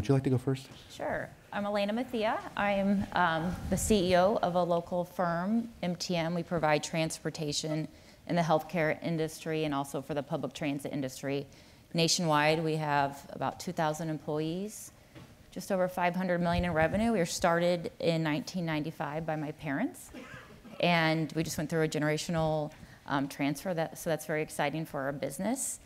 Would you like to go first? Sure. I'm Alaina Macia. I'm um, the CEO of a local firm, MTM. We provide transportation in the healthcare industry and also for the public transit industry. Nationwide, we have about 2,000 employees, just over 500 million in revenue. We were started in 1995 by my parents, and we just went through a generational um, transfer. That, so that's very exciting for our business.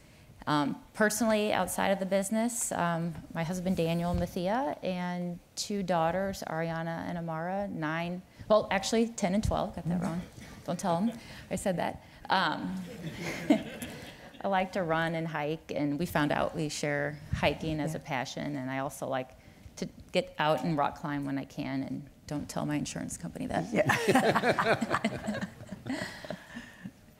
Um, personally, outside of the business, um, my husband Daniel Macia and two daughters, Ariana and Amara, nine, well, actually 10 and 12, got that wrong. Don't tell them I said that. Um, I like to run and hike, and we found out we share hiking as yeah. a passion, and I also like to get out and rock climb when I can, and don't tell my insurance company that. Yeah.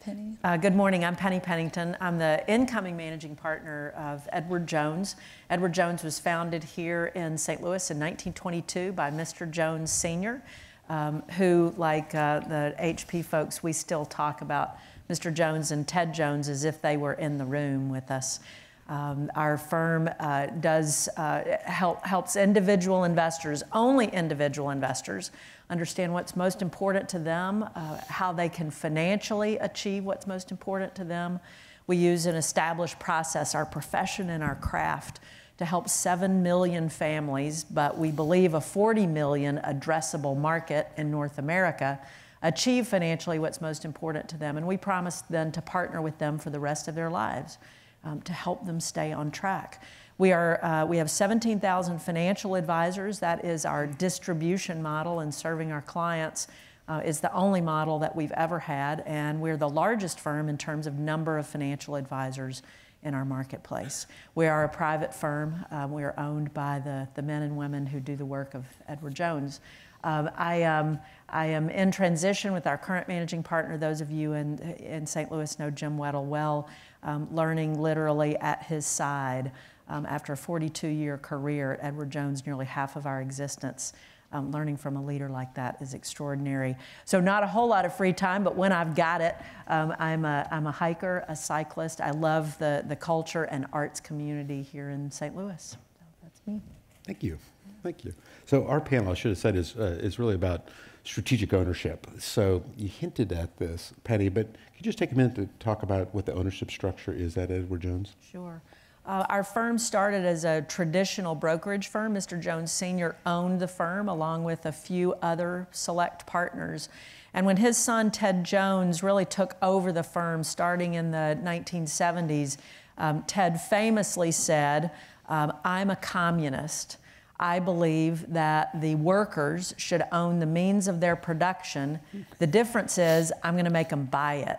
Penny. Uh, good morning. I'm Penny Pennington. I'm the incoming managing partner of Edward Jones. Edward Jones was founded here in St. Louis in 1922 by Mr. Jones Sr., um, who, like uh, the HP folks, we still talk about Mr. Jones and Ted Jones as if they were in the room with us. Um, our firm uh, does uh, help helps individual investors, only individual investors, understand what's most important to them, uh, how they can financially achieve what's most important to them. We use an established process, our profession and our craft, to help 7 million families, but we believe a 40 million addressable market in North America achieve financially what's most important to them. And we promise then to partner with them for the rest of their lives um, to help them stay on track. We, are, uh, we have 17,000 financial advisors. That is our distribution model and serving our clients uh, is the only model that we've ever had. And we're the largest firm in terms of number of financial advisors in our marketplace. We are a private firm. Uh, we are owned by the, the men and women who do the work of Edward Jones. Um, I, um, I am in transition with our current managing partner. Those of you in, in St. Louis know Jim Weddle well, um, learning literally at his side um, after a 42 year career at Edward Jones, nearly half of our existence. Um, learning from a leader like that is extraordinary. So, not a whole lot of free time, but when I've got it, um, I'm, a, I'm a hiker, a cyclist. I love the, the culture and arts community here in St. Louis. So, that's me. Thank you. Thank you. So, our panel, I should have said, is, uh, is really about strategic ownership. So, you hinted at this, Penny, but could you just take a minute to talk about what the ownership structure is at Edward Jones? Sure. Uh, our firm started as a traditional brokerage firm. Mr. Jones Sr. owned the firm along with a few other select partners. And when his son, Ted Jones, really took over the firm starting in the 1970s, um, Ted famously said, um, I'm a communist. I believe that the workers should own the means of their production. The difference is I'm going to make them buy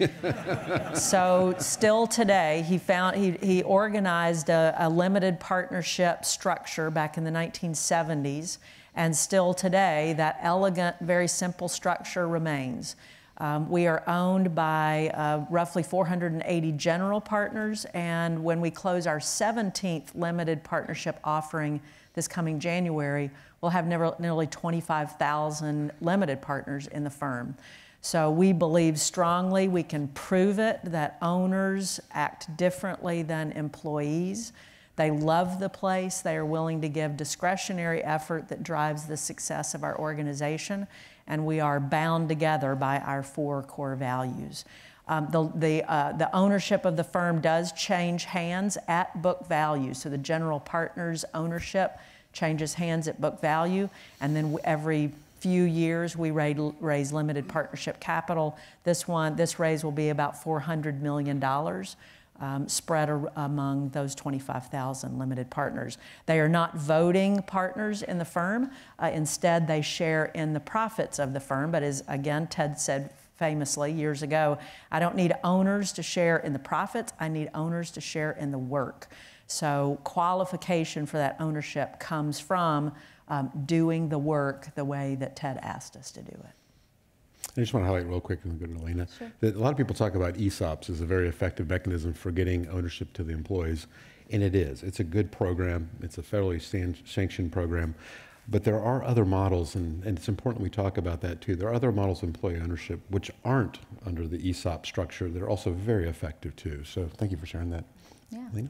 it. so still today, he found he, he organized a, a limited partnership structure back in the 1970s, and still today that elegant, very simple structure remains. Um, we are owned by uh, roughly 480 general partners, and when we close our 17th limited partnership offering this coming January, we'll have nearly 25,000 limited partners in the firm. So we believe strongly we can prove it that owners act differently than employees. They love the place. They are willing to give discretionary effort that drives the success of our organization. And we are bound together by our four core values. Um, the, the, uh, the ownership of the firm does change hands at book value. So the general partner's ownership changes hands at book value, and then every few years we raise, limited partnership capital. This one, this raise will be about $400 million. Um, spread among those 25,000 limited partners. They are not voting partners in the firm. Uh, instead, they share in the profits of the firm. But as again Ted said famously years ago. I don't need owners to share in the profits, I need owners to share in the work. So, qualification for that ownership comes from um, doing the work the way that Ted asked us to do it. I just want to highlight real quick and go to Alaina sure. that a lot of people talk about ESOPs as a very effective mechanism for getting ownership to the employees, and it is. It's a good program. It's a federally sanctioned program. But there are other models, and, and, it's important we talk about that too. There are other models of employee ownership which aren't under the ESOP structure They're also very effective too. So thank you for sharing that. Yeah. Lena?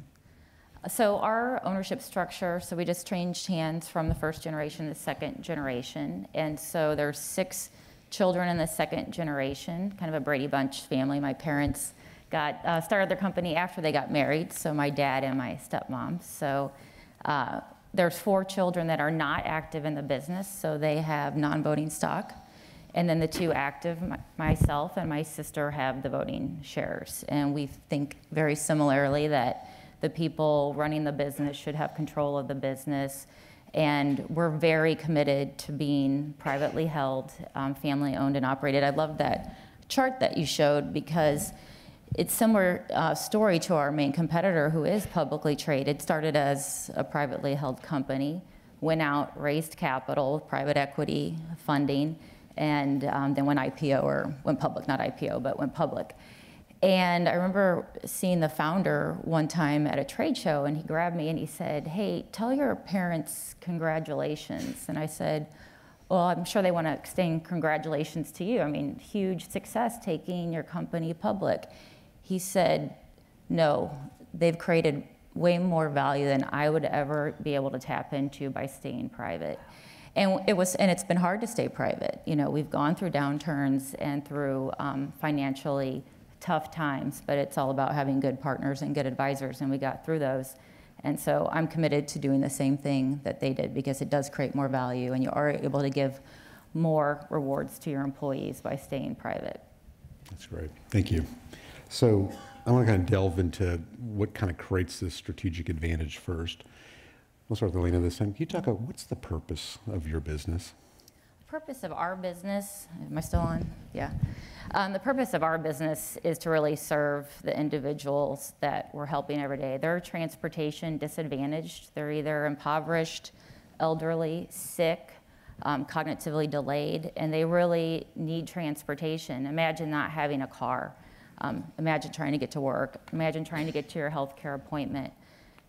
So our ownership structure, so we just changed hands from the first generation to the second generation. And so there's six children in the second generation, kind of a Brady Bunch family. My parents got uh, started their company after they got married, so my dad and my stepmom. So uh, there's four children that are not active in the business, so they have non-voting stock. And then the two active, my- myself and my sister, have the voting shares. And we think very similarly that the people running the business should have control of the business. And we're very committed to being privately held, um, family owned and operated. I love that chart that you showed because it's similar uh, story to our main competitor who is publicly traded, started as a privately held company, went out, raised capital, private equity funding, and um, then went IPO or went public, not IPO, but went public. And I remember seeing the founder one time at a trade show, and he grabbed me and he said, Hey, tell your parents congratulations. And I said, Well, I'm sure they want to extend congratulations to you. I mean, huge success taking your company public. He said, No, they've created way more value than I would ever be able to tap into by staying private. And it was, and it's been hard to stay private. You know, we've gone through downturns and through um, financially tough times, but it's all about having good partners and good advisors, and we got through those. And so I'm committed to doing the same thing that they did because it does create more value, and you are able to give more rewards to your employees by staying private. That's great. Thank you. So I want to kind of delve into what kind of creates this strategic advantage first. We'll start with Alaina this time. Can you talk about what's the purpose of your business? The purpose of our business, am I still on? Yeah. Um, the purpose of our business is to really serve the individuals that we're helping every day. They're transportation disadvantaged, they're either impoverished, elderly, sick, um, cognitively delayed, and they really need transportation. Imagine not having a car. Um, imagine trying to get to work. Imagine trying to get to your healthcare appointment.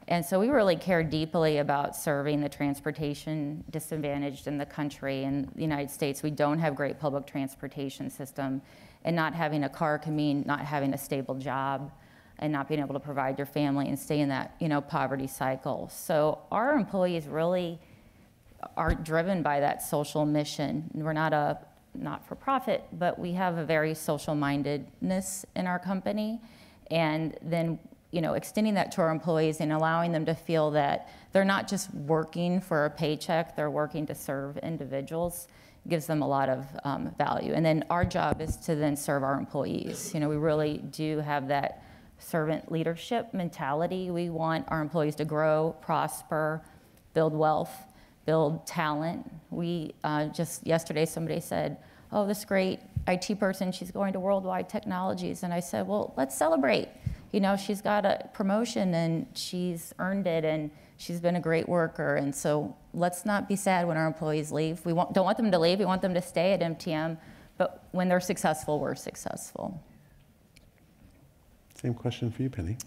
And so we really care deeply about serving the transportation disadvantaged in the country. In the United States, we don't have great public transportation system, and not having a car can mean not having a stable job and not being able to provide your family and stay in that you know poverty cycle. So our employees really are driven by that social mission. We're not a not for profit, but we have a very social mindedness in our company. And then you know, extending that to our employees and allowing them to feel that they're not just working for a paycheck, they're working to serve individuals gives them a lot of um, value. And then our job is to then serve our employees. You know, we really do have that servant leadership mentality. We want our employees to grow, prosper, build wealth, build talent. We uh, just yesterday somebody said, "Oh, this great IT person, she's going to Worldwide Technologies," and I said, "Well, let's celebrate." you know, she's got a promotion and she's earned it and she's been a great worker. And so let's not be sad when our employees leave. We want, don't want them to leave, we want them to stay at MTM, but when they're successful, we're successful. Same question for you, Penny.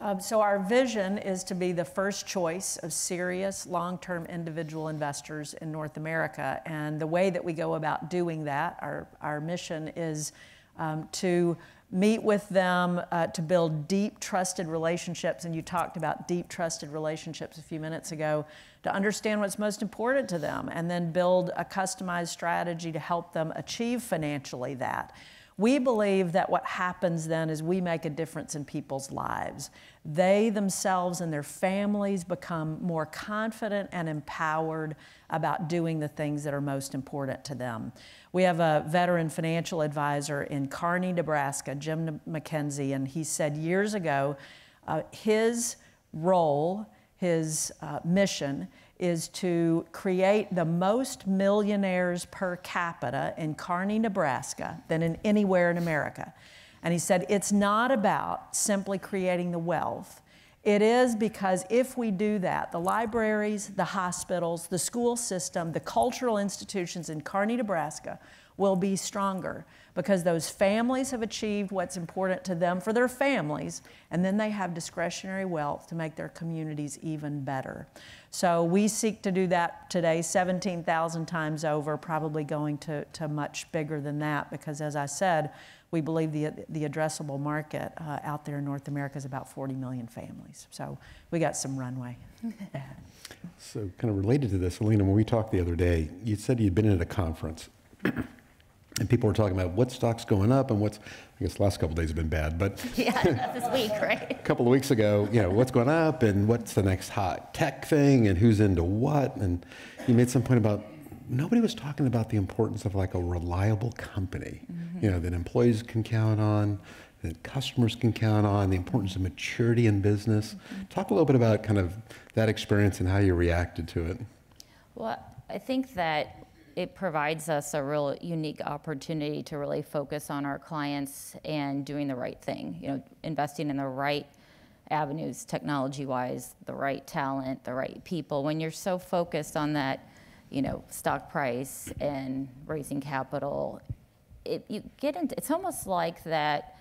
Um, so our vision is to be the first choice of serious long-term individual investors in North America. And the way that we go about doing that, our, our mission is um, to meet with them uh, to build deep, trusted relationships. And you talked about deep, trusted relationships a few minutes ago to understand what's most important to them and then build a customized strategy to help them achieve financially that. We believe that what happens then is we make a difference in people's lives. They themselves and their families become more confident and empowered about doing the things that are most important to them. We have a veteran financial advisor in Kearney, Nebraska, Jim McKenzie, and he said years ago uh, his role, his uh, mission, is to create the most millionaires per capita in Kearney, Nebraska than in anywhere in America. And he said it's not about simply creating the wealth. It is because if we do that, the libraries, the hospitals, the school system, the cultural institutions in Kearney, Nebraska will be stronger because those families have achieved what's important to them for their families, and then they have discretionary wealth to make their communities even better. So we seek to do that today 17,000 times over, probably going to, to much bigger than that because, as I said, we believe the, the addressable market uh, out there in North America is about 40 million families. So we got some runway. So, kind of related to this, Alaina, when we talked the other day, you said you'd been at a conference, and people were talking about what stock's going up and what's. I guess the last couple of days have been bad, but Yeah, this week, right? a couple of weeks ago, you know, what's going up and what's the next hot tech thing and who's into what, and you made some point about nobody was talking about the importance of like a reliable company, mm-hmm. you know, that employees can count on, that customers can count on, the importance of maturity in business. Mm-hmm. Talk a little bit about kind of that experience and how you reacted to it. Well, I think that it provides us a real unique opportunity to really focus on our clients and doing the right thing, you know, investing in the right avenues technology-wise, the right talent, the right people. When you're so focused on that, you know, stock price and raising capital, it, you get into, it's almost like that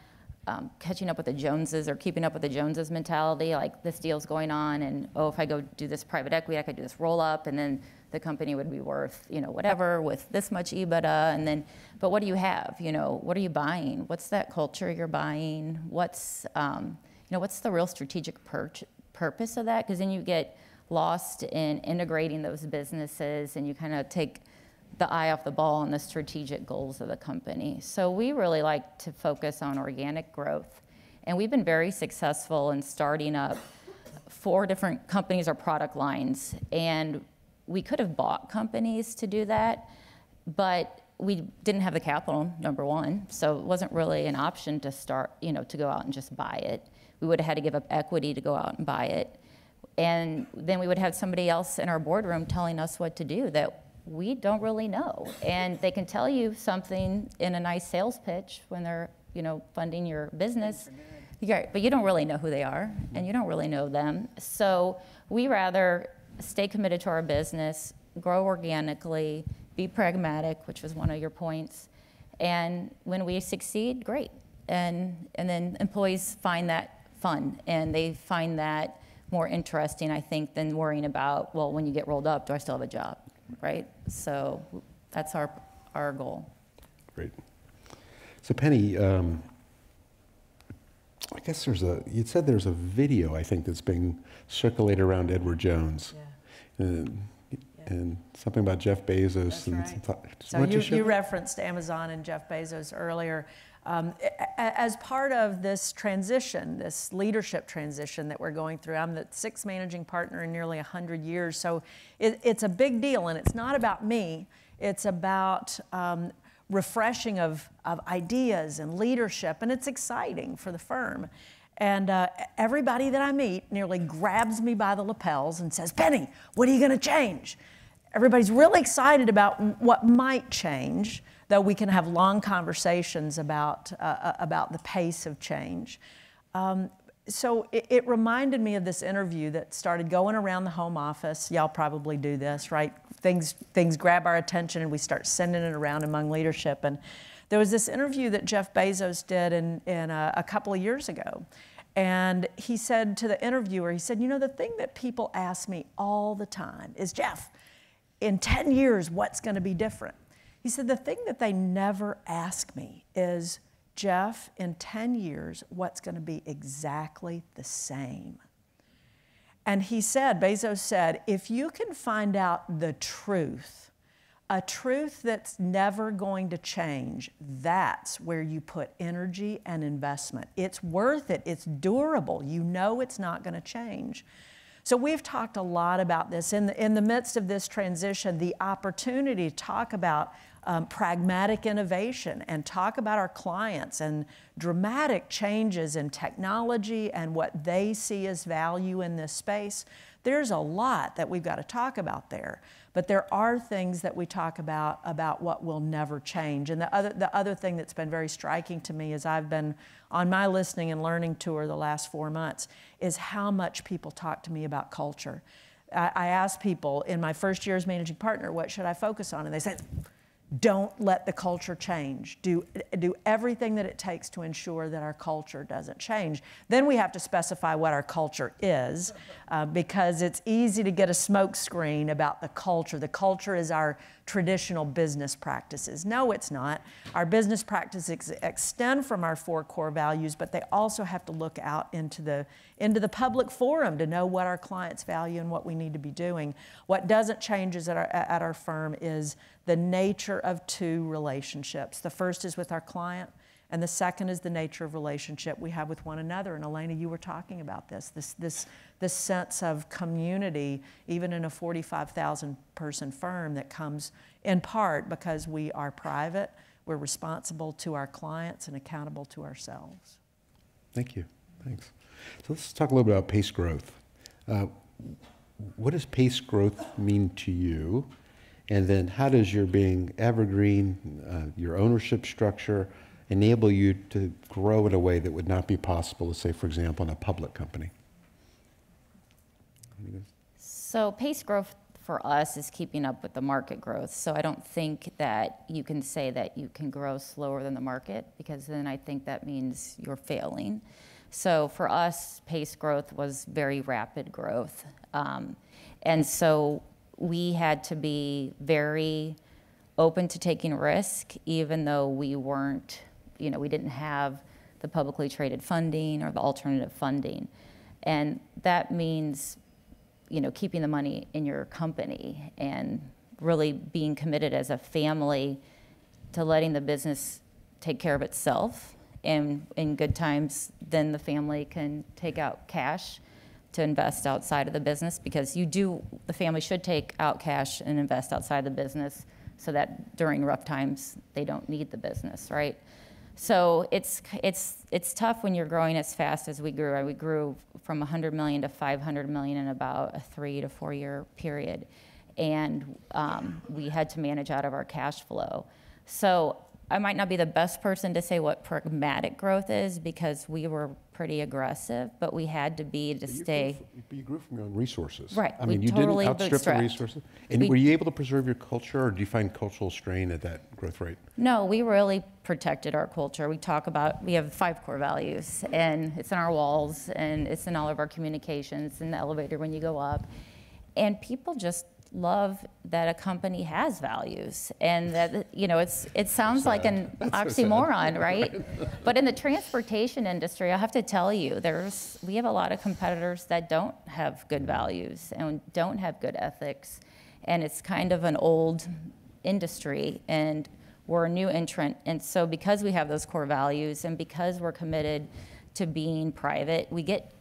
um, catching up with the Joneses or keeping up with the Joneses mentality, like this deal's going on, and oh, if I go do this private equity, I could do this roll up, and then the company would be worth, you know, whatever with this much EBITDA, and then, but what do you have? You know, what are you buying? What's that culture you're buying? What's, um, you know, what's the real strategic pur- purpose of that? Because then you get lost in integrating those businesses, and you kind of take the eye off the ball on the strategic goals of the company. So we really like to focus on organic growth. And we've been very successful in starting up four different companies or product lines. And we could have bought companies to do that, but we didn't have the capital, number one. So it wasn't really an option to start, you know, to go out and just buy it. We would have had to give up equity to go out and buy it. And then we would have somebody else in our boardroom telling us what to do that we don't really know. And they can tell you something in a nice sales pitch when they're, you know, funding your business. Yeah, but you don't really know who they are and you don't really know them. So we rather stay committed to our business, grow organically, be pragmatic, which was one of your points. And when we succeed, great. And, and then employees find that fun and they find that more interesting, I think, than worrying about, well, when you get rolled up, do I still have a job? right? So that's our, our goal. Great. So Penny, um, I guess there's a, you said there's a video, I think, that's being circulated around Edward Jones. Yeah. And, and something about Jeff Bezos. That's and right. So you, you referenced Amazon and Jeff Bezos earlier. Um, as part of this transition, this leadership transition that we're going through, I'm the sixth managing partner in nearly 100 years. So it, it's a big deal, and it's not about me. It's about um, refreshing of, of ideas and leadership, and it's exciting for the firm. And uh, everybody that I meet nearly grabs me by the lapels and says, Penny, what are you going to change? Everybody's really excited about what might change, though we can have long conversations about, uh, uh, about the pace of change. Um, so it, it reminded me of this interview that started going around the home office. Y'all probably do this, right? Things, things grab our attention and we start sending it around among leadership. And there was this interview that Jeff Bezos did in, in a, a couple of years ago. And he said to the interviewer, he said, You know, the thing that people ask me all the time is, Jeff, in 10 years, what's going to be different? He said, The thing that they never ask me is, Jeff, in 10 years, what's going to be exactly the same? And he said, Bezos said, if you can find out the truth, a truth that's never going to change, that's where you put energy and investment. It's worth it, it's durable. You know it's not going to change. So we've talked a lot about this. In the, in the midst of this transition, the opportunity to talk about um, pragmatic innovation and talk about our clients and dramatic changes in technology and what they see as value in this space. There's a lot that we've got to talk about there. But there are things that we talk about about what will never change. And the other, the other thing that's been very striking to me as I've been on my listening and learning tour the last four months is how much people talk to me about culture. I, I asked people in my first year as managing partner, what should I focus on? And they said, don't let the culture change. Do, do everything that it takes to ensure that our culture doesn't change. Then we have to specify what our culture is uh, because it's easy to get a smokescreen about the culture. The culture is our traditional business practices. No, it's not. Our business practices ex- extend from our four core values, but they also have to look out into the into the public forum to know what our clients value and what we need to be doing. What doesn't change at our, at our firm is the nature of two relationships. The first is with our client, and the second is the nature of relationship we have with one another. And Alaina, you were talking about this, this, this, this sense of community, even in a 45,000 person firm that comes in part because we are private, we're responsible to our clients and accountable to ourselves. Thank you. Thanks. So let's talk a little bit about pace growth. Uh, what does pace growth mean to you? And then how does your being evergreen, uh, your ownership structure, enable you to grow in a way that would not be possible, say, for example, in a public company? So pace growth for us is keeping up with the market growth. So I don't think that you can say that you can grow slower than the market because then I think that means you're failing. So for us, pace growth was very rapid growth. Um, and so we had to be very open to taking risk, even though we weren't you know, we didn't have the publicly traded funding or the alternative funding. And that means, you know, keeping the money in your company and really being committed as a family to letting the business take care of itself. And in good times, then the family can take out cash to invest outside of the business because you do, the family should take out cash and invest outside the business so that during rough times, they don't need the business, right? So it's, it's, it's tough when you're growing as fast as we grew. We grew from 100 million to 500 million in about a three to four year period. And um, we had to manage out of our cash flow. So I might not be the best person to say what pragmatic growth is because we were pretty aggressive, but we had to be to you stay. grew f- But you grew from your own resources. Right, I mean, you totally didn't outstrip the resources. And We- were you able to preserve your culture, or do you find cultural strain at that growth rate? No, we really protected our culture. We talk about, we have five core values, and it's in our walls, and it's in all of our communications, in the elevator when you go up. And people just love that a company has values, and that, you know, it's, it sounds like an oxymoron, right? But in the transportation industry, I have to tell you, there's, we have a lot of competitors that don't have good values and don't have good ethics, and it's kind of an old industry, and we're a new entrant. And so, because we have those core values and because we're committed to being private, we get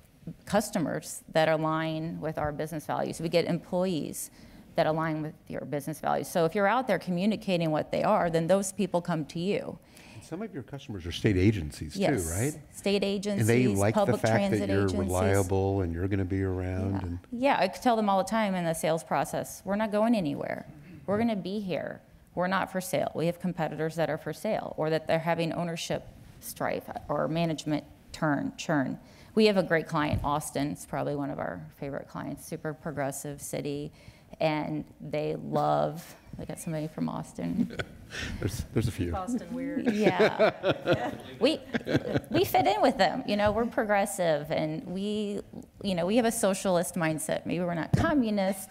customers that align with our business values. We get employees that align with your business values. So, if you're out there communicating what they are, then those people come to you. And some of your customers are state agencies too, right? State agencies, And agencies, they like the fact transit that you're agencies. reliable and you're going to be around. And Yeah, I tell them all the time in the sales process, we're not going anywhere. We're going to be here. We're not for sale. We have competitors that are for sale or that they're having ownership strife or management turn churn. We have a great client, Austin. It's probably one of our favorite clients, super progressive city, and they love. I got somebody from Austin. there's, there's a few. Austin weird. Yeah. we we fit in with them. You know, we're progressive and we you know, we have a socialist mindset. Maybe we're not communist,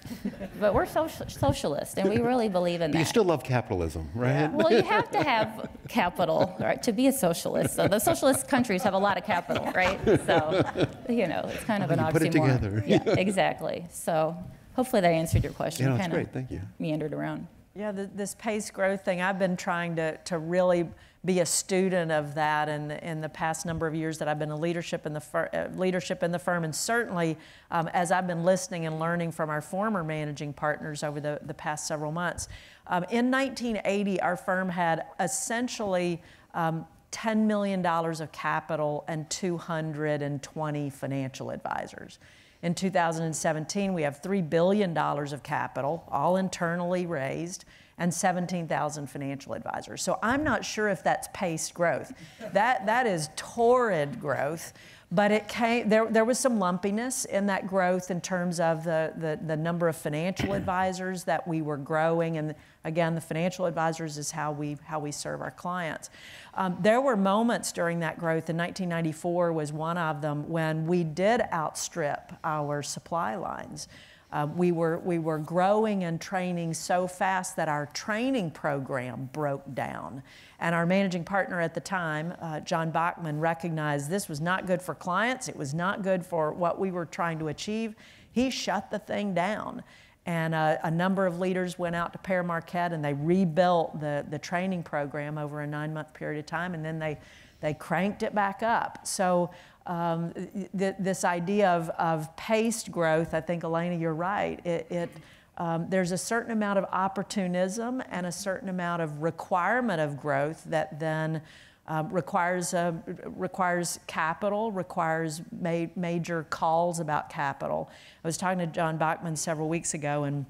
but we're social, socialist and we really believe in But you still love capitalism, right? well, you have to have capital right, to be a socialist. So the socialist countries have a lot of capital, right? So, you know, it's kind of an You oxymoron. put it together. Yeah, exactly. So, hopefully that answered your question. Yeah, no, that's great. Thank you. meandered around. Yeah, the, this pace growth thing, I've been trying to, to really be a student of that in, in the past number of years that I've been a leadership in the, fir, uh, leadership in the firm. And certainly um, as I've been listening and learning from our former managing partners over the, the past several months. Um, in 1980, our firm had essentially um, $10 million of capital and 220 financial advisors. In 2017, we have $3 billion of capital, all internally raised, and 17,000 financial advisors. So I'm not sure if that's paced growth. That, that is torrid growth, but it came, there, there was some lumpiness in that growth in terms of the, the, the number of financial advisors that we were growing. And again, the financial advisors is how we, how we serve our clients. Um, there were moments during that growth, and 1994 was one of them, when we did outstrip our supply lines. Uh, we, were, we were growing and training so fast that our training program broke down. And our managing partner at the time, uh, John Bachman, recognized this was not good for clients, it was not good for what we were trying to achieve. He shut the thing down. And uh, a number of leaders went out to Pere Marquette and they rebuilt the, the training program over a nine month period of time, and then they, they cranked it back up. So um, th- this idea of, of paced growth, I think, Alaina, you're right. It, it um, there's a certain amount of opportunism and a certain amount of requirement of growth that then um, requires, uh, requires capital, requires ma- major calls about capital. I was talking to John Bachman several weeks ago, and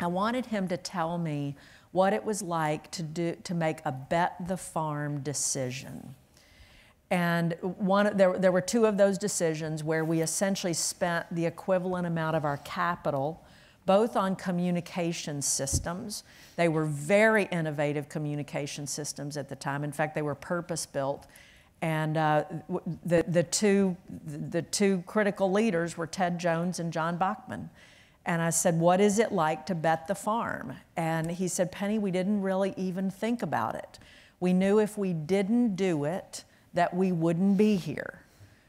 I wanted him to tell me what it was like to, do, to make a bet the farm decision. And one, there, there were two of those decisions where we essentially spent the equivalent amount of our capital both on communication systems. They were very innovative communication systems at the time. In fact, they were purpose built. And uh, the, the, two, the two critical leaders were Ted Jones and John Bachman. And I said, What is it like to bet the farm? And he said, Penny, we didn't really even think about it. We knew if we didn't do it, that we wouldn't be here.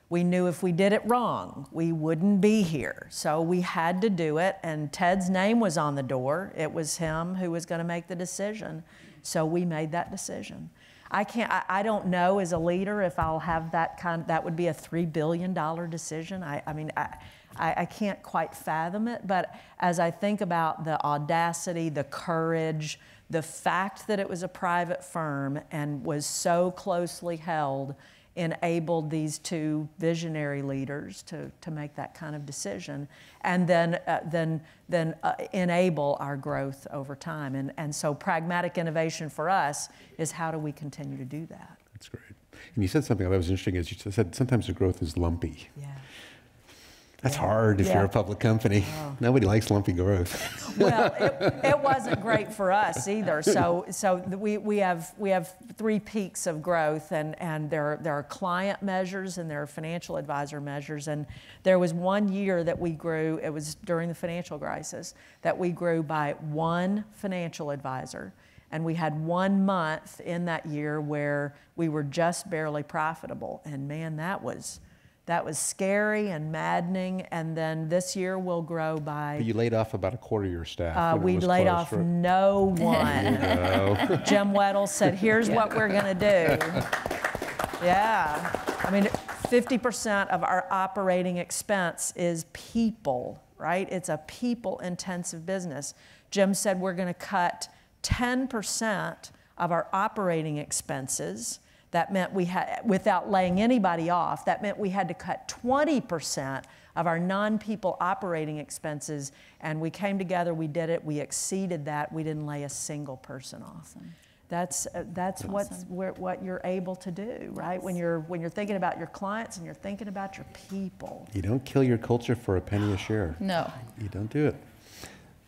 We knew if we did it wrong, we wouldn't be here. So we had to do it, and Ted's name was on the door. It was him who was going to make the decision. So we made that decision. I can't, I, I, don't know as a leader if I'll have that kind, that would be a $3 billion decision. I, I mean, I, I, I can't quite fathom it, but as I think about the audacity, the courage, the fact that it was a private firm and was so closely held enabled these two visionary leaders to, to make that kind of decision and then, uh, then, then uh, enable our growth over time. And, and so, pragmatic innovation for us is how do we continue to do that? That's great. And you said something that was interesting is you said sometimes the growth is lumpy. Yeah. That's yeah. hard if yeah. you're a public company. Oh. Nobody likes lumpy growth. well, it, it, wasn't great for us either. So, so we, we, have, we have three peaks of growth, and, and there, there are client measures and there are financial advisor measures. And there was one year that we grew, it was during the financial crisis, that we grew by one financial advisor. And we had one month in that year where we were just barely profitable. And man, that was that was scary and maddening. And then this year we'll grow by. But you laid off about a quarter of your staff. Uh, we laid off no one. Jim Weddle said, "Here's yeah. what we're going to do." yeah, I mean, 50% of our operating expense is people. Right? It's a people-intensive business. Jim said we're going to cut 10% of our operating expenses that meant we had, without laying anybody off, that meant we had to cut 20% of our non people operating expenses. And we came together, we did it, we exceeded that, we didn't lay a single person off. Awesome. That's, uh, that's awesome. what's, where, what you're able to do, right? Yes. When, you're, when you're thinking about your clients and you're thinking about your people. You don't kill your culture for a penny a share. No. You don't do it.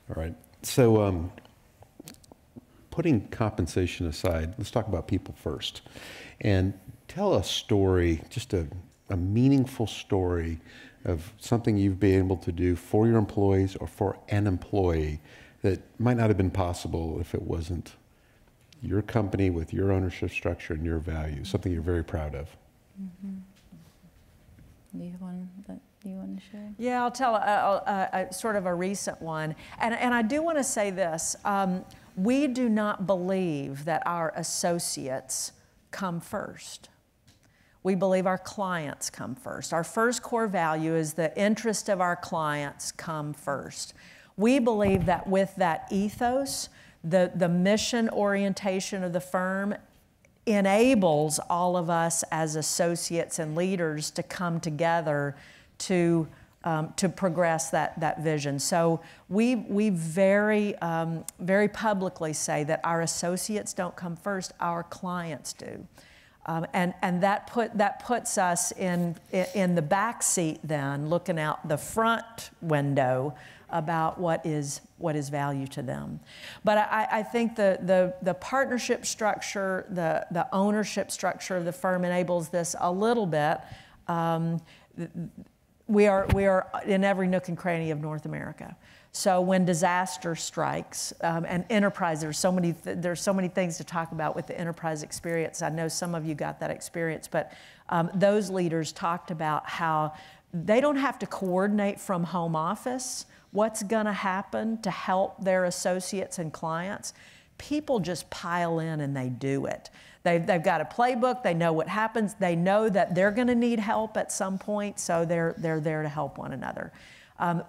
All right. So, um, putting compensation aside, let's talk about people first and tell a story, just a, a meaningful story of something you've been able to do for your employees or for an employee that might not have been possible if it wasn't your company with your ownership structure and your values, something you're very proud of. Mm-hmm. Do you have one that you want to share? Yeah, I'll tell a, a, a, sort of a recent one. And, and I do want to say this um, we do not believe that our associates come first. We believe our clients come first. Our first core value is the interest of our clients come first. We believe that with that ethos, the, the mission orientation of the firm enables all of us as associates and leaders to come together to, um, to progress that, that vision. So we, we very, um, very publicly say that our associates don't come first, our clients do. Um, and and that, put, that puts us in, in the back seat then, looking out the front window about what is, what is value to them. But I, I think the, the, the partnership structure, the, the ownership structure of the firm enables this a little bit. We are, we are in every nook and cranny of North America. So when disaster strikes, um, and enterprise, there's so many th- there's so many things to talk about with the enterprise experience. I know some of you got that experience, but um, those leaders talked about how they don't have to coordinate from home office what's going to happen to help their associates and clients. People just pile in and they do it. They've, they've got a playbook, they know what happens, they know that they're going to need help at some point, so they're, they're there to help one another. Um,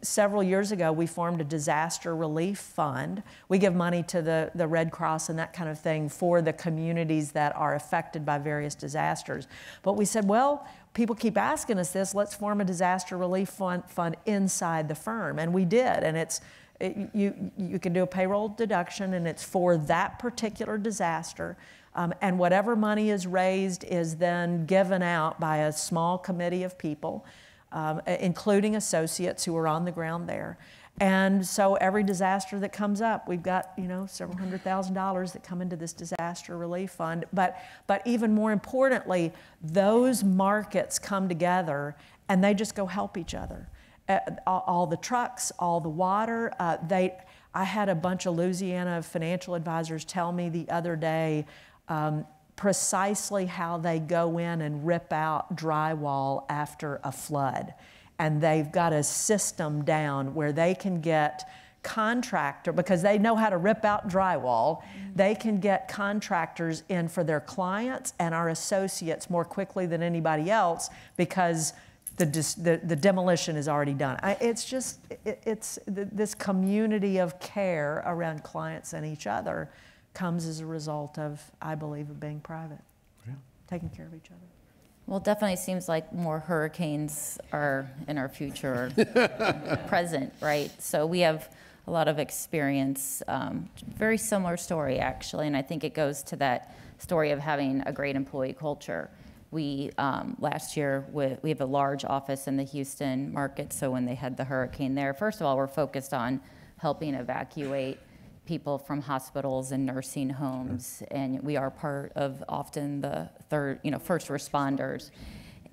several years ago, we formed a disaster relief fund. We give money to the, the Red Cross and that kind of thing for the communities that are affected by various disasters. But we said, well, people keep asking us this, let's form a disaster relief fund, fund inside the firm. And we did. And it's, it, you, you can do a payroll deduction, and it's for that particular disaster. Um, and whatever money is raised is then given out by a small committee of people um, including associates who are on the ground there. And so every disaster that comes up, we've got you know several hundred thousand dollars that come into this disaster relief fund. But but even more importantly, those markets come together and they just go help each other. Uh, all, the trucks, all the water. Uh, they, I had a bunch of Louisiana financial advisors tell me the other day. Um, precisely how they go in and rip out drywall after a flood. And they've got a system down where they can get contractor because they know how to rip out drywall mm-hmm. they can get contractors in for their clients and our associates more quickly than anybody else because the, the, the demolition is already done I, it's just it, it's this community of care around clients and each other comes as a result of, I believe, of being private, yeah. taking care of each other. Well, it definitely seems like more hurricanes are in our future present, right? So we have a lot of experience. Um, very similar story, actually, and I think it goes to that story of having a great employee culture. We um, last year we, we have a large office in the Houston market, so when they had the hurricane there, first of all, we're focused on helping evacuate people from hospitals and nursing homes, and we are part of often the third, you know, first responders.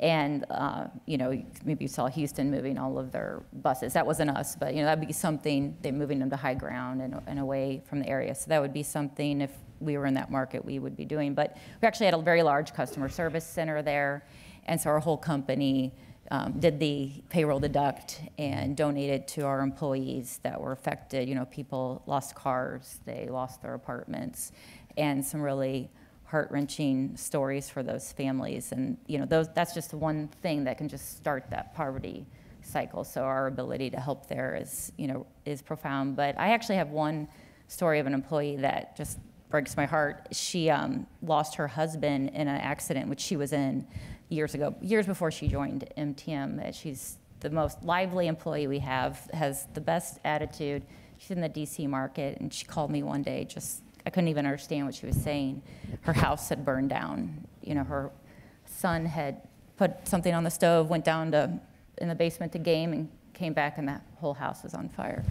And uh, you know, maybe you saw Houston moving all of their buses. That wasn't us, but you know, that'd be something. They're moving them to high ground and, and away from the area. So that would be something if we were in that market, we would be doing. But we actually had a very large customer service center there, and so our whole company um, did the payroll deduct and donated to our employees that were affected. You know, people lost cars, they lost their apartments, and some really heart-wrenching stories for those families. And you know, those that's just one thing that can just start that poverty cycle. So our ability to help there is, you know, is profound. But I actually have one story of an employee that just breaks my heart. She um, lost her husband in an accident which she was in years ago, years before she joined MTM. She's the most lively employee we have, has the best attitude. She's in the DC market, and she called me one day. Just I couldn't even understand what she was saying. Her house had burned down. You know, her son had put something on the stove, went down to in the basement to game, and came back, and that whole house was on fire.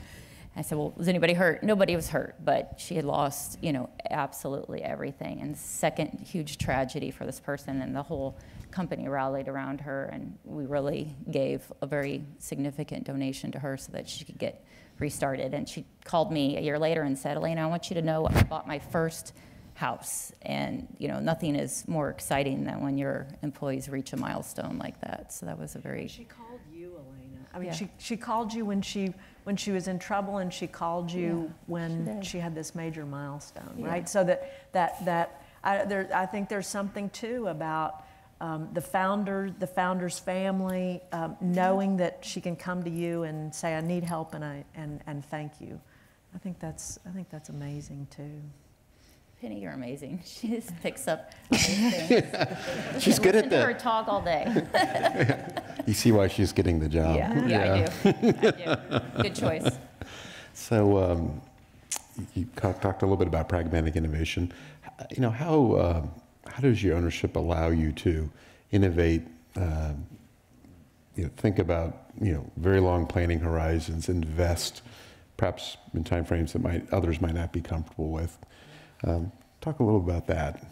I said, well, was anybody hurt? Nobody was hurt, but she had lost, you know, absolutely everything. And second huge tragedy for this person, and the whole company rallied around her, and we really gave a very significant donation to her so that she could get restarted. And she called me a year later and said, Alaina, I want you to know I bought my first house. And, you know, nothing is more exciting than when your employees reach a milestone like that. So that was a very. She called you, Alaina. I mean, yeah. she, she called you when she when she was in trouble and she called you yeah, when she, she, had this major milestone, yeah. right? So that that that I, there, I think there's something too about um, the founder, the founder's family, um, knowing that she can come to you and say, "I need help," and I and and thank you. I think that's I think that's amazing too. Penny, you're amazing. She just picks up. she's good at that. her talk all day. you see why she's getting the job. Yeah, yeah, yeah. I, do. I do. Good choice. So um, you talked a little bit about pragmatic innovation. You know how. Uh, how does your ownership allow you to innovate, uh, you know, think about you know very long planning horizons, invest, perhaps in timeframes that might others might not be comfortable with. Um, talk a little about that.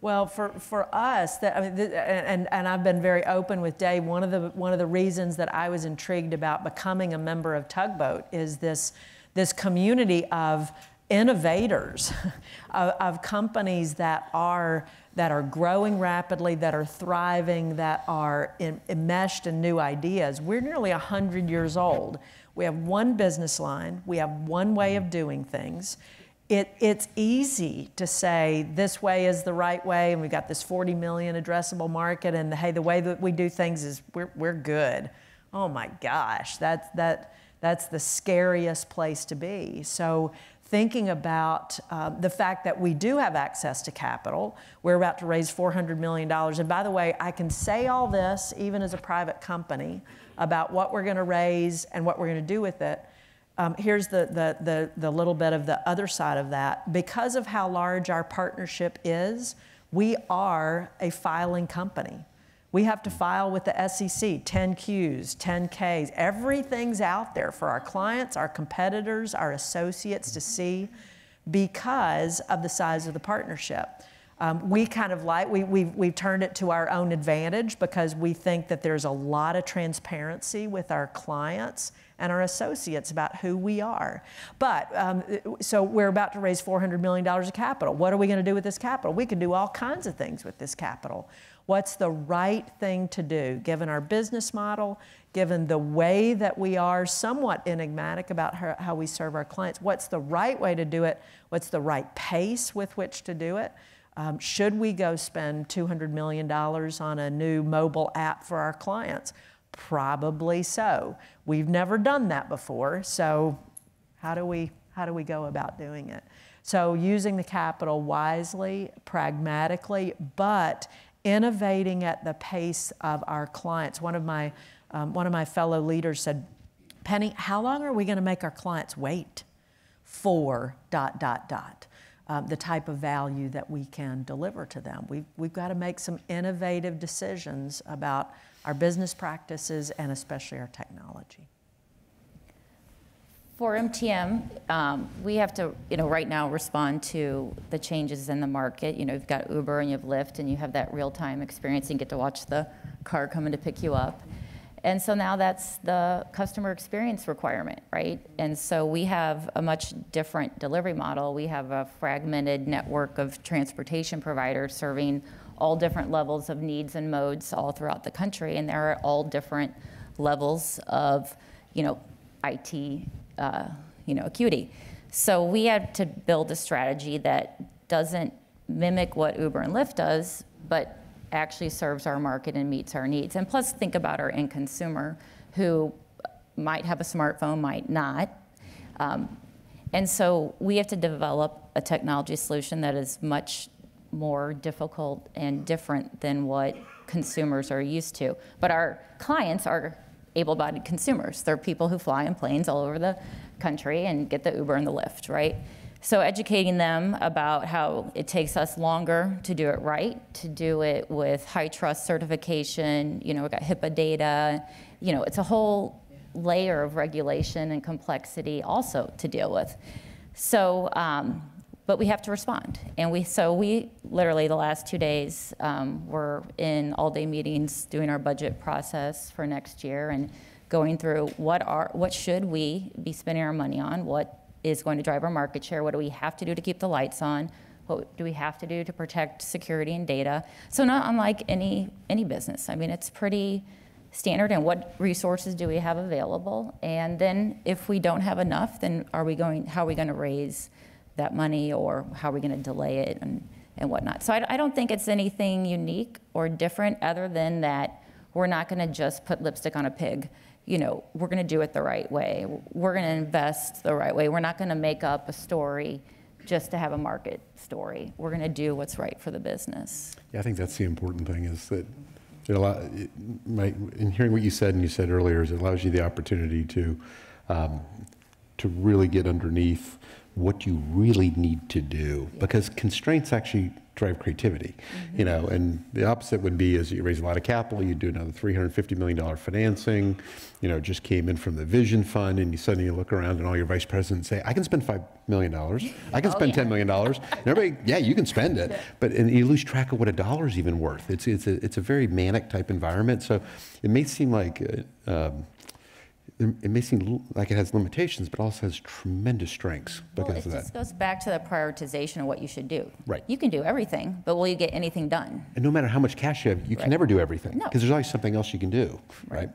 Well, for, for us, that, I mean, and, and I've been very open with Dave. One of the one of the reasons that I was intrigued about becoming a member of Tugboat is this this community of innovators, of, of companies that are that are growing rapidly, that are thriving, that are in, enmeshed in new ideas. We're nearly 100 years old. We have one business line, we have one way of doing things. It, it's easy to say this way is the right way, and we've got this 40 million addressable market, and hey, the way that we do things is we're, we're good. Oh my gosh, that's, that, that's the scariest place to be. So thinking about uh, the fact that we do have access to capital. We're about to raise $400 million. And by the way, I can say all this, even as a private company, about what we're going to raise and what we're going to do with it. Um, here's the, the, the, the little bit of the other side of that. Because of how large our partnership is, we are a filing company. We have to file with the SEC 10 Qs, 10 Ks. Everything's out there for our clients, our competitors, our associates to see because of the size of the partnership. Um, we kind of like, we, we've, we've turned it to our own advantage because we think that there's a lot of transparency with our clients and our associates about who we are. But, um, so we're about to raise $400 million of capital. What are we going to do with this capital? We can do all kinds of things with this capital. What's the right thing to do, given our business model, given the way that we are somewhat enigmatic about how, we serve our clients? What's the right way to do it? What's the right pace with which to do it? Um, should we go spend $200 million on a new mobile app for our clients? Probably so. We've never done that before, so how do we, how do we go about doing it? So, using the capital wisely, pragmatically, but innovating at the pace of our clients. One of my, um, one of my fellow leaders said, Penny, how long are we going to make our clients wait for dot, dot, dot? Um, the type of value that we can deliver to them. We've, we've got to make some innovative decisions about our business practices and especially our technology. For MTM, um, we have to, you know, right now respond to the changes in the market. You know, you've got Uber and you have Lyft, and you have that real-time experience and get to watch the car coming to pick you up. And so now that's the customer experience requirement, right? And so we have a much different delivery model. We have a fragmented network of transportation providers serving all different levels of needs and modes all throughout the country, and there are all different levels of, you know, IT uh, you know, acuity. So we had to build a strategy that doesn't mimic what Uber and Lyft does, but actually serves our market and meets our needs. And plus, think about our end consumer who might have a smartphone, might not. Um, and so we have to develop a technology solution that is much more difficult and different than what consumers are used to. But our clients are able-bodied consumers. They're people who fly in planes all over the country and get the Uber and the Lyft, right? So educating them about how it takes us longer to do it right, to do it with high trust certification, you know, we've got HIPAA data, you know, it's a whole layer of regulation and complexity also to deal with. So um, but we have to respond. And we, so we literally the last two days um, were in all day meetings doing our budget process for next year and going through what are, what should we be spending our money on? What is going to drive our market share? What do we have to do to keep the lights on? What do we have to do to protect security and data? So not unlike any, any business. I mean, it's pretty standard and what resources do we have available? And then if we don't have enough, then are we going, how are we going to raise that money or how are we going to delay it and, and whatnot. So I, I don't think it's anything unique or different other than that we're not going to just put lipstick on a pig. You know, we're going to do it the right way. We're going to invest the right way. We're not going to make up a story just to have a market story. We're going to do what's right for the business. Yeah, I think that's the important thing is that it allow, it might, in hearing what you said and you said earlier, is it allows you the opportunity to um, to really get underneath what you really need to do because constraints actually drive creativity, you know, and the opposite would be is you raise a lot of capital, you do another $350 million financing, you know, just came in from the Vision Fund, and you suddenly you look around and all your vice presidents say, I can spend $5 million, I can Oh, spend yeah. $10 million. And everybody, yeah, you can spend it, but and you lose track of what a dollar's even worth. It's, it's, a, it's a very manic type environment, so it may seem like uh, um, it it may seem like it has limitations, but also has tremendous strengths because Well, because it of just that. goes back to the prioritization of what you should do. Right. You can do everything, but will you get anything done? And no matter how much cash you have, you can never do everything No. because there's always something else you can do, right? Right.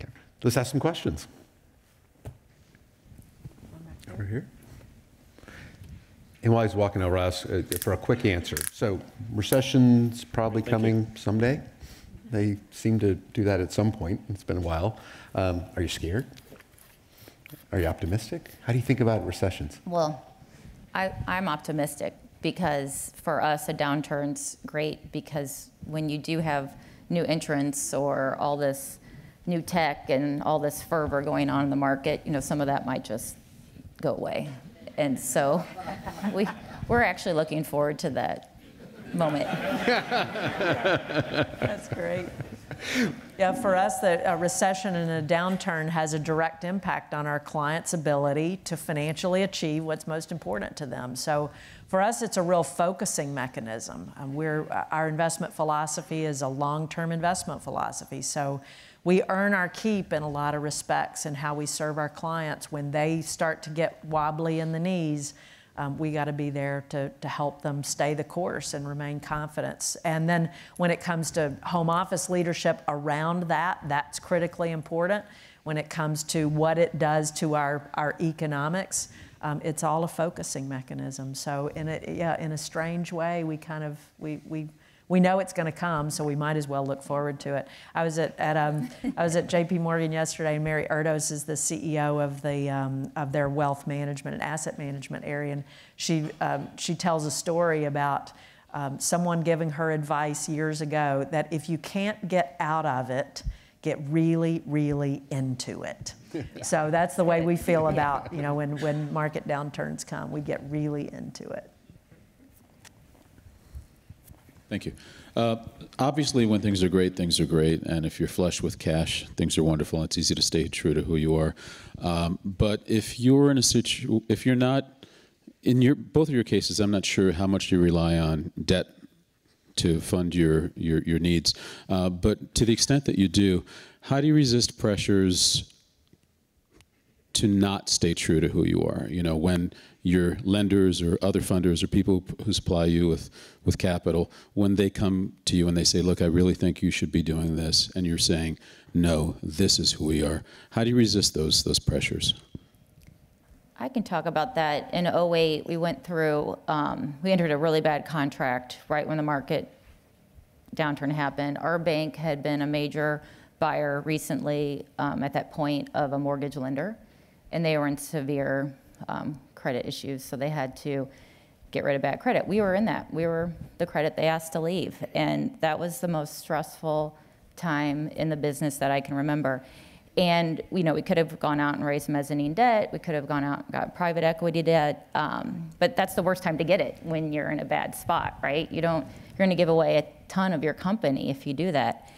Okay. Let's ask some questions. Over here. And while he's walking over us, uh, for a quick answer. So recession's probably coming someday. They seem to do that at some point. It's been a while. Um, Are you scared? Are you optimistic? How do you think about recessions? Well, I, I'm optimistic because for us, a downturn's great because when you do have new entrants or all this new tech and all this fervor going on in the market, you know, some of that might just go away. And so we, we're actually looking forward to that moment. That's great. Yeah, for us, the, a recession and a downturn has a direct impact on our clients' ability to financially achieve what's most important to them. So for us, it's a real focusing mechanism. Um, we're, our investment philosophy is a long-term investment philosophy. So we earn our keep in a lot of respects in how we serve our clients. When they start to get wobbly in the knees, um, we got to be there to, to help them stay the course and remain confident. And then when it comes to home office leadership around that, that's critically important. When it comes to what it does to our, our economics, um, it's all a focusing mechanism. So in a, yeah, in a strange way, we kind of, we, we, we know it's going to come, so we might as well look forward to it. I was at, at um, I was at J.P. Morgan yesterday, and Mary Erdoes is the CEO of the um, of their wealth management and asset management area, and she um, she tells a story about um, someone giving her advice years ago that if you can't get out of it, get really, really into it. So that's the way we feel about you know when when market downturns come, we get really into it. Thank you. Uh, obviously, when things are great, things are great, and if you're flush with cash, things are wonderful. It's easy to stay true to who you are. Um, but if you're in a situ, if you're not in your both of your cases, I'm not sure how much you rely on debt to fund your your, your needs. Uh, but to the extent that you do, how do you resist pressures to not stay true to who you are. You know, when your lenders or other funders or people who supply you with, with capital, when they come to you and they say, look, I really think you should be doing this, and you're saying, no, this is who we are. How do you resist those, those pressures? I can talk about that. In '08, we went through, um, we entered a really bad contract right when the market downturn happened. Our bank had been a major buyer recently um, at that point of a mortgage lender, and they were in severe um, credit issues, so they had to get rid of bad credit. We were in that. We were the credit they asked to leave, and that was the most stressful time in the business that I can remember. And you know, we could have gone out and raised mezzanine debt. We could have gone out and got private equity debt. Um, but that's the worst time to get it when you're in a bad spot, right? You don't. You're going to give away a ton of your company if you do that.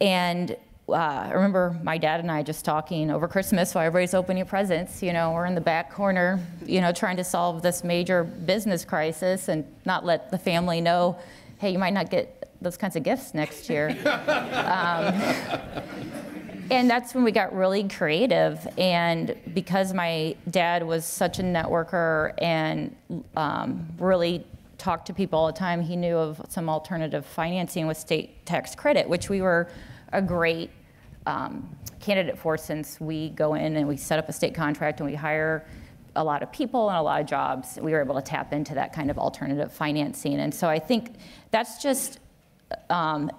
And uh, I remember my dad and I just talking over Christmas while everybody's opening presents. You know, we're in the back corner, you know, trying to solve this major business crisis and not let the family know, hey, you might not get those kinds of gifts next year. and that's when we got really creative. And because my dad was such a networker and um, really talked to people all the time, he knew of some alternative financing with state tax credit, which we were a great um, candidate for since we go in and we set up a state contract and we hire a lot of people and a lot of jobs. We were able to tap into that kind of alternative financing. And so I think that's just um,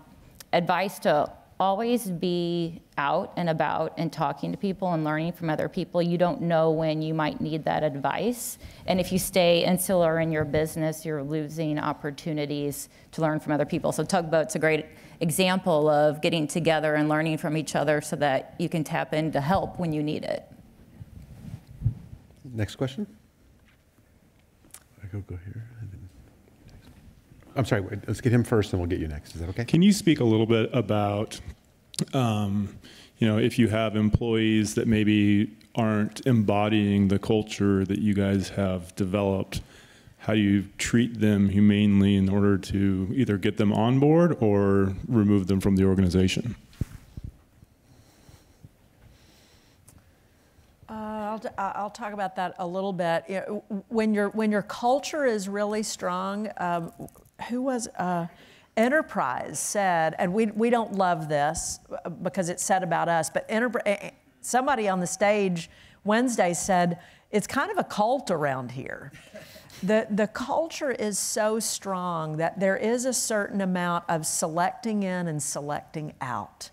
advice to always be out and about and talking to people and learning from other people. You don't know when you might need that advice. And if you stay insular in your business, you're losing opportunities to learn from other people. So Tugboat's a great example of getting together and learning from each other so that you can tap into help when you need it. Next question? I go, go here. I'm sorry, wait, let's get him first and we'll get you next. Is that okay? Can you speak a little bit about, um, you know, if you have employees that maybe aren't embodying the culture that you guys have developed, how do you treat them humanely in order to either get them on board or remove them from the organization? Uh, I'll, I'll talk about that a little bit. When your when your culture is really strong, um, who was uh, Enterprise said, and we we don't love this uh, because it's said about us, but Enterprise, somebody on the stage Wednesday said it's kind of a cult around here. The, the culture is so strong that there is a certain amount of selecting in and selecting out.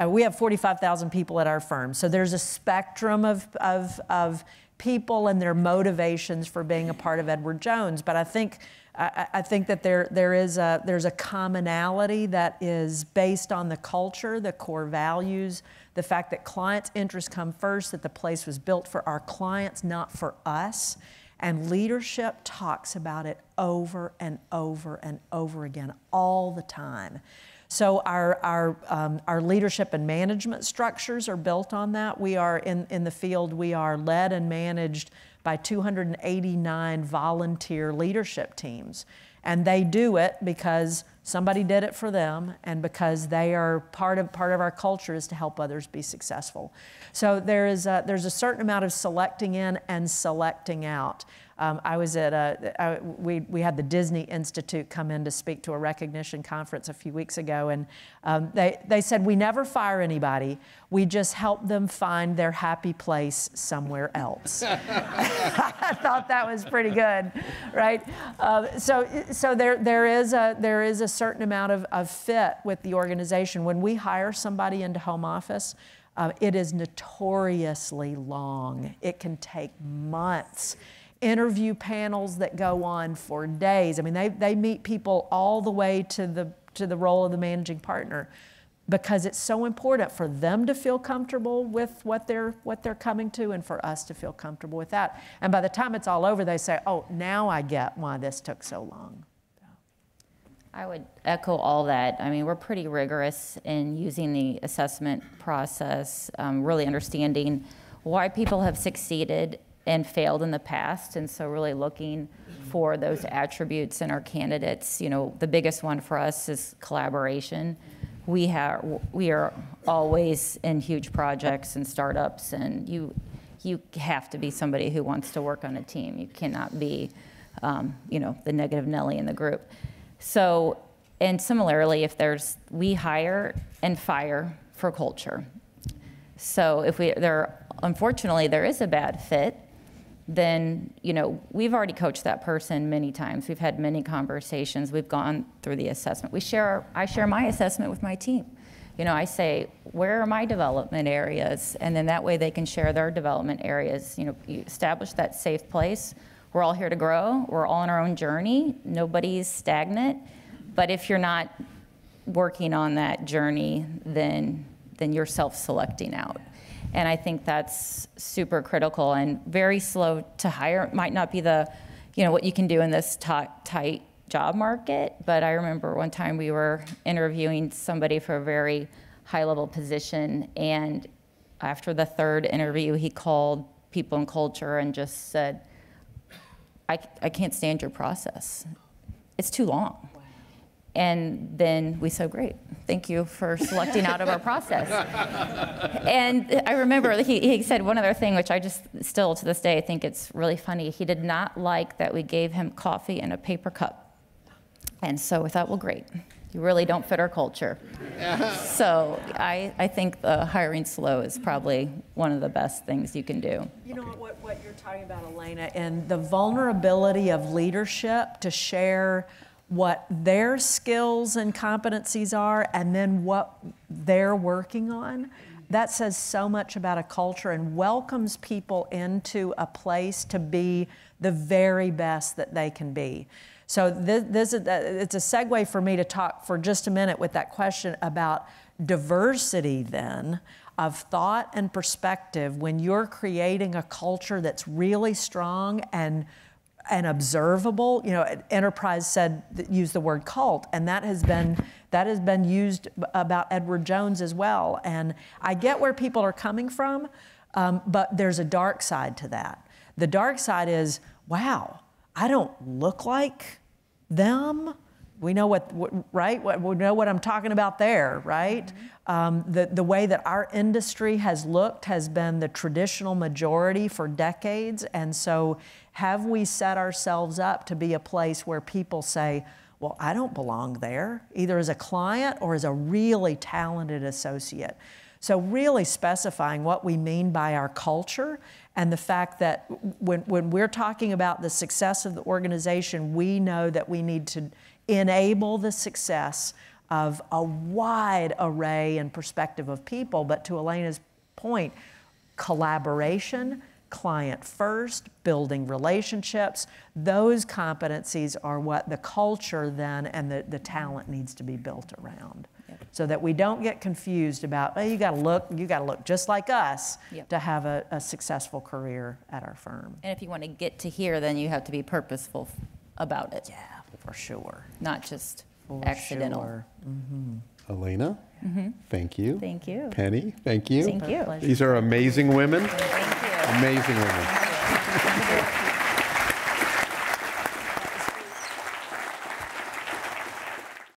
Uh, we have 45,000 people at our firm, so there's a spectrum of, of, of people and their motivations for being a part of Edward Jones. But I think, I, I think that there, there is a, there's a commonality that is based on the culture, the core values, the fact that clients' interests come first, that the place was built for our clients, not for us. And leadership talks about it over and over and over again, all the time. So our, our, um, our leadership and management structures are built on that. We are in, in the field, we are led and managed by 289 volunteer leadership teams. And they do it because somebody did it for them and because they are part of, part of our culture is to help others be successful. So there is a, there's a certain amount of selecting in and selecting out. Um, I was at a, I, we, we had the Disney Institute come in to speak to a recognition conference a few weeks ago, and um, they, they said, We never fire anybody, we just help them find their happy place somewhere else. I thought that was pretty good, right? Uh, so so there, there, is a, there is a certain amount of, of fit with the organization. When we hire somebody into home office, uh, it is notoriously long. It can take months interview panels that go on for days. I mean, they, they meet people all the way to the, to the role of the managing partner because it's so important for them to feel comfortable with what they're, what they're coming to and for us to feel comfortable with that. And by the time it's all over, they say, oh, now I get why this took so long. I would echo all that. I mean, we're pretty rigorous in using the assessment process, um, really understanding why people have succeeded and failed in the past. And so, really looking for those attributes in our candidates. You know, the biggest one for us is collaboration. We have we are always in huge projects and startups, and you you have to be somebody who wants to work on a team. You cannot be, um, you know, the negative Nelly in the group. So, and similarly, if there's we hire and fire for culture. So if we there unfortunately there is a bad fit, then you know we've already coached that person many times. We've had many conversations. We've gone through the assessment. We share i share my assessment with my team. You know i say where are my development areas? And then that way they can share their development areas. You know you establish that safe place. We're all here to grow. We're all on our own journey. Nobody's stagnant. But if you're not working on that journey then then you're self-selecting out and I think that's super critical and very slow to hire. Might not be the, you know, what you can do in this tight job market. But I remember one time we were interviewing somebody for a very high level position. And after the third interview, he called people in culture and just said, I, I can't stand your process. It's too long. And then we said, great, thank you for selecting out of our process. and I remember he, he said one other thing, which I just still to this day I think it's really funny. He did not like that we gave him coffee in a paper cup. And so we thought, well, great. You really don't fit our culture. so I, I think the hiring slow is probably one of the best things you can do. You know what, what you're talking about, Alaina, and the vulnerability of leadership to share what their skills and competencies are and then what they're working on. That says so much about a culture and welcomes people into a place to be the very best that they can be. So this, this is, uh, it's a segue for me to talk for just a minute with that question about diversity then of thought and perspective when you're creating a culture that's really strong and and observable. You know, Enterprise said use the word cult, and that has been that has been used about Edward Jones as well. And I get where people are coming from, um, but there's a dark side to that. The dark side is, wow, I don't look like them. We know what, what right? What, we know what I'm talking about there, right? Mm-hmm. Um, the, the way that our industry has looked has been the traditional majority for decades. And so, have we set ourselves up to be a place where people say, well, I don't belong there, either as a client or as a really talented associate? So, really specifying what we mean by our culture and the fact that when, when we're talking about the success of the organization, we know that we need to enable the success of a wide array and perspective of people. But to Alaina's point, collaboration, client first, building relationships, those competencies are what the culture then and the, the talent needs to be built around. Yep. So that we don't get confused about, oh, you gotta look, you gotta look just like us Yep. to have a, a successful career at our firm. And if you want to get to here, then you have to be purposeful about it, Yeah, for sure. not just For accidental. sure. Alaina, thank you. Mm-hmm. Thank you. Penny, thank you. Thank you. These are amazing women, Thank you. amazing women.